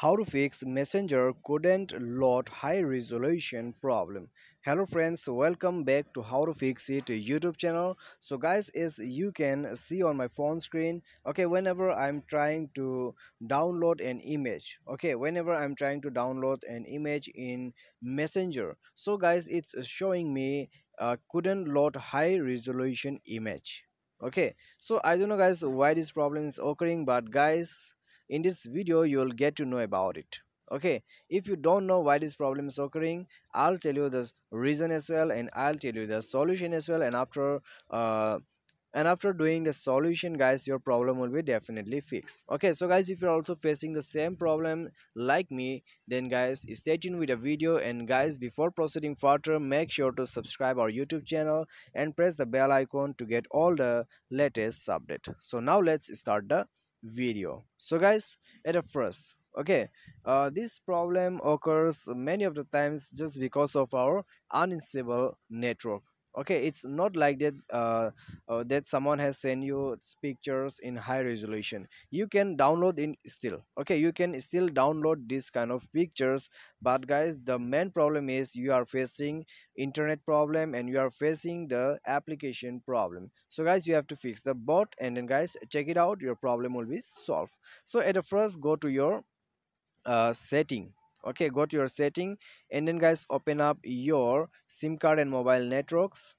how to fix messenger couldn't load high resolution problem. Hello friends welcome back to how to fix it youtube channel. So guys as you can see on my phone screen okay whenever i'm trying to download an image okay whenever i'm trying to download an image in messenger. So guys it's showing me uh, couldn't load high resolution image okay. So i don't know guys why this problem is occurring but guys in this video you will get to know about it. Okay? If you don't know why this problem is occurring i'll tell you the reason as well and i'll tell you the solution as well and after uh, and after doing the solution guys your problem will be definitely fixed. Okay? So guys if you're also facing the same problem like me then guys stay tuned with the video and guys before proceeding further make sure to subscribe our youtube channel and press the bell icon to get all the latest update. So now let's start the video. So guys at a first okay uh, this problem occurs many of the times just because of our unstable network okay it's not like that uh, uh, that someone has sent you pictures in high resolution. You can download in still okay? You can still download this kind of pictures but guys the main problem is you are facing internet problem and you are facing the application problem. So guys you have to fix the bot and then guys check it out. Your problem will be solved. So at the first go to your uh, setting okay go to your setting. And then guys open up your sim card and mobile networks.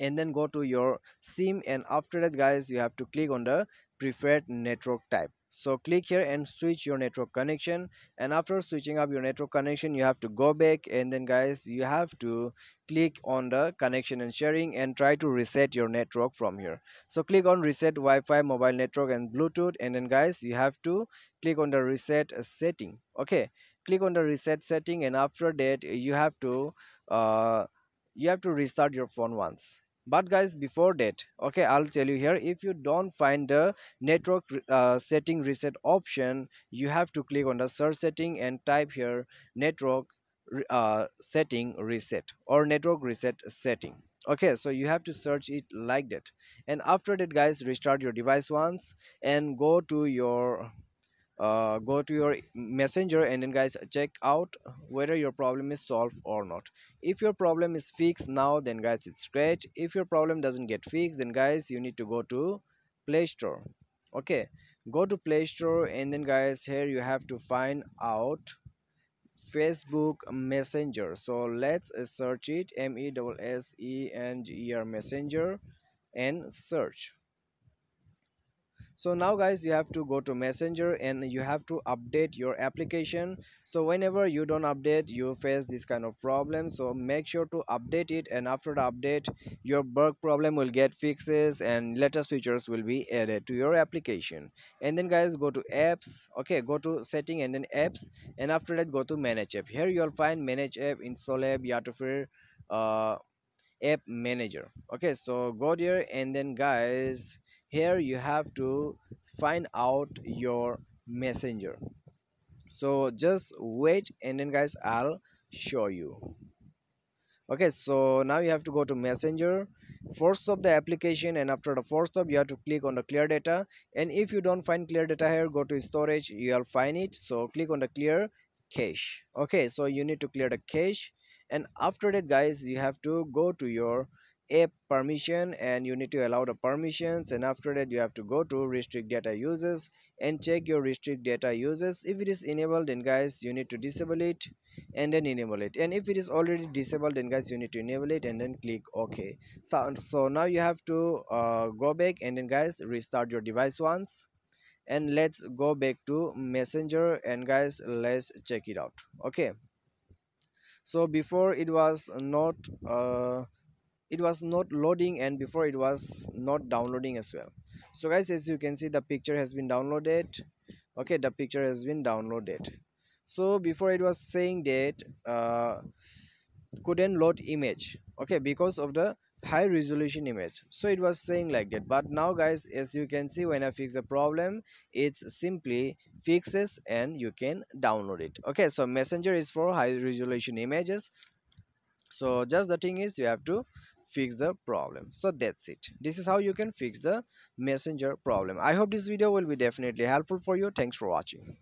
And then go to your sim and after that guys you have to click on the preferred network type. So click here and switch your network connection. And after switching up your network connection you have to go back. And then guys you have to click on the connection and sharing and try to reset your network from here. So click on reset wi-fi mobile network and bluetooth. And then guys you have to click on the reset setting. Okay click on the reset setting and after that you have to uh, you have to restart your phone once. But guys before that okay i'll tell you here if you don't find the network uh, setting reset option you have to click on the search setting and type here network uh, setting reset or network reset setting. Okay so you have to search it like that. And after that guys restart your device once and go to your uh, go to your messenger and then guys check out whether your problem is solved or not. If your problem is fixed now then guys it's great if your problem doesn't get fixed then guys you need to go to play store. Okay go to play store and then guys here you have to find out facebook messenger. So let's search it m e s e n g e r messenger and search so now guys you have to go to messenger and you have to update your application. So whenever you don't update you face this kind of problem. So make sure to update it and after the update your bug problem will get fixes and latest features will be added to your application. And then guys go to apps. Okay go to setting and then apps. And after that go to manage app. Here you'll find manage app install app Yatofir uh app manager. Okay so go there and then guys here you have to find out your messenger. So just wait and then guys i'll show you. Okay so now you have to go to messenger. First stop the application and after the first stop you have to click on the clear data. And if you don't find clear data here go to storage. You'll find it. So click on the clear cache. Okay so you need to clear the cache. And after that guys you have to go to your app permission and you need to allow the permissions and after that you have to go to restrict data uses and check your restrict data uses if it is enabled then guys you need to disable it and then enable it. And if it is already disabled then guys you need to enable it and then click ok. So, so now you have to uh, go back and then guys restart your device once. And let's go back to messenger and guys let's check it out. Okay so before it was not uh, it was not loading and before it was not downloading as well. So guys as you can see the picture has been downloaded. Okay the picture has been downloaded. So before it was saying that uh, couldn't load image. Okay because of the high resolution image. So it was saying like that. But now guys as you can see when i fix the problem it's simply fixes and you can download it. Okay so messenger is for high resolution images. So just the thing is you have to fix the problem. So that's it. This is how you can fix the messenger problem. I hope this video will be definitely helpful for you. Thanks for watching